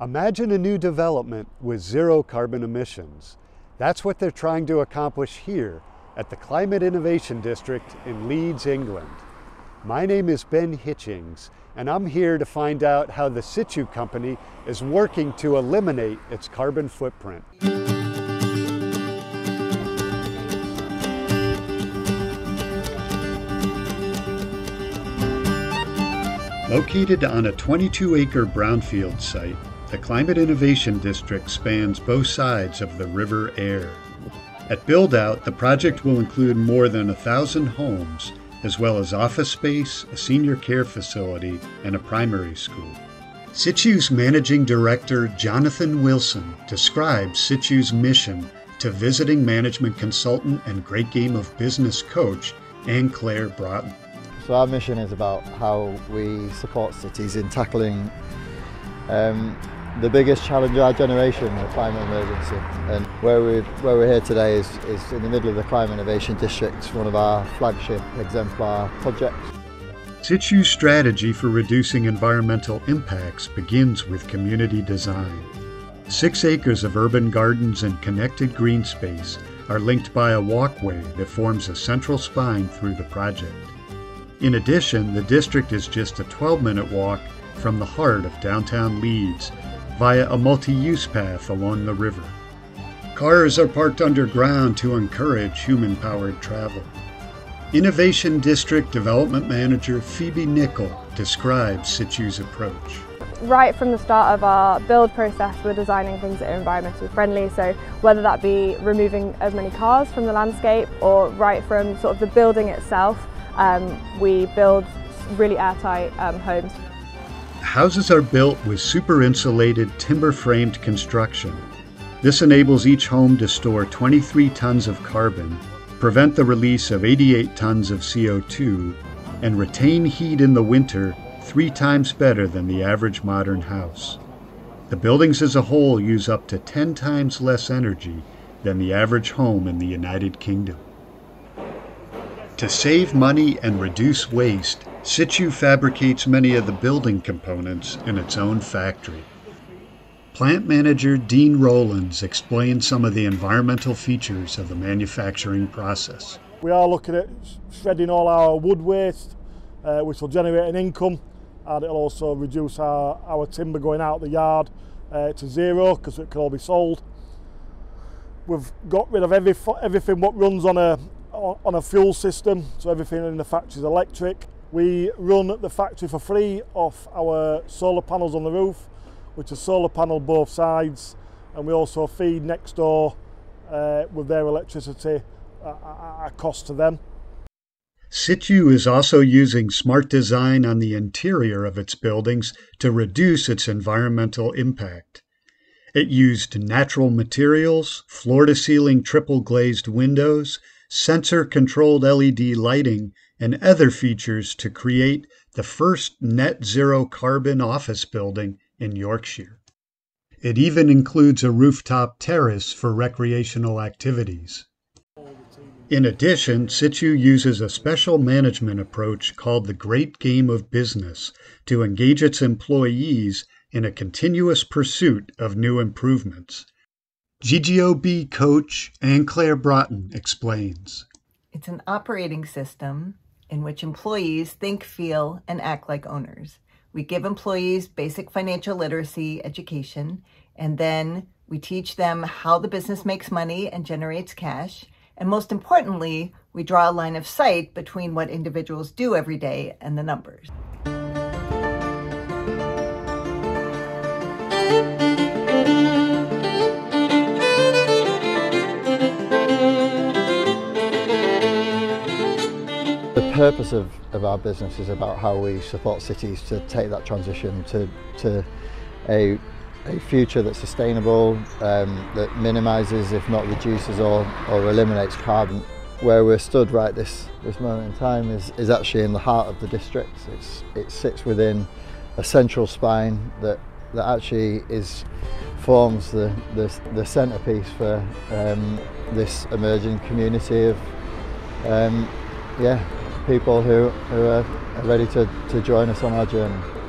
Imagine a new development with zero carbon emissions. That's what they're trying to accomplish here at the Climate Innovation District in Leeds, England. My name is Ben Hitchings, and I'm here to find out how the Citu Company is working to eliminate its carbon footprint. Located on a 22 acre brownfield site, the Climate Innovation District spans both sides of the River Aire. At build out, the project will include more than a thousand homes, as well as office space, a senior care facility, and a primary school. Citu's managing director, Jonathan Wilson, describes Citu's mission to visiting management consultant and great game of business coach, Anne Claire Broughton. So our mission is about how we support cities in tackling um, the biggest challenge of our generation, the climate emergency. And where we're, where we're here today is, is in the middle of the Climate Innovation District, one of our flagship exemplar projects. Citu's strategy for reducing environmental impacts begins with community design. Six acres of urban gardens and connected green space are linked by a walkway that forms a central spine through the project. In addition, the district is just a 12 minute walk from the heart of downtown Leeds via a multi-use path along the river. Cars are parked underground to encourage human-powered travel. Innovation District Development Manager Phoebe Nickel describes Citu's approach. Right from the start of our build process, we're designing things that are environmentally friendly. So whether that be removing as many cars from the landscape or right from sort of the building itself, um, we build really airtight um, homes. Houses are built with super insulated timber framed construction. This enables each home to store 23 tons of carbon, prevent the release of 88 tons of CO2, and retain heat in the winter three times better than the average modern house. The buildings as a whole use up to 10 times less energy than the average home in the United Kingdom. To save money and reduce waste, Citu fabricates many of the building components in its own factory. Plant manager Dean Rowlands explains some of the environmental features of the manufacturing process. We are looking at shredding all our wood waste, uh, which will generate an income and it'll also reduce our, our timber going out the yard uh, to zero because it can all be sold. We've got rid of every, everything what runs on a, on a fuel system, so everything in the factory is electric. We run the factory for free off our solar panels on the roof, which are solar panel both sides, and we also feed next door uh, with their electricity at a cost to them. Citu is also using smart design on the interior of its buildings to reduce its environmental impact. It used natural materials, floor to ceiling triple glazed windows, sensor controlled LED lighting, and other features to create the first net zero carbon office building in Yorkshire. It even includes a rooftop terrace for recreational activities. In addition, Citu uses a special management approach called the Great Game of Business to engage its employees in a continuous pursuit of new improvements. GGOB coach Anne Claire Broughton explains. It's an operating system in which employees think, feel, and act like owners. We give employees basic financial literacy education, and then we teach them how the business makes money and generates cash. And most importantly, we draw a line of sight between what individuals do every day and the numbers. Purpose of, of our business is about how we support cities to take that transition to, to a, a future that's sustainable, um, that minimises, if not reduces or, or eliminates carbon. Where we're stood right this, this moment in time is, is actually in the heart of the district. It's, it sits within a central spine that, that actually is forms the, the, the centrepiece for um, this emerging community of um, yeah, people who, who are ready to, to join us on our journey.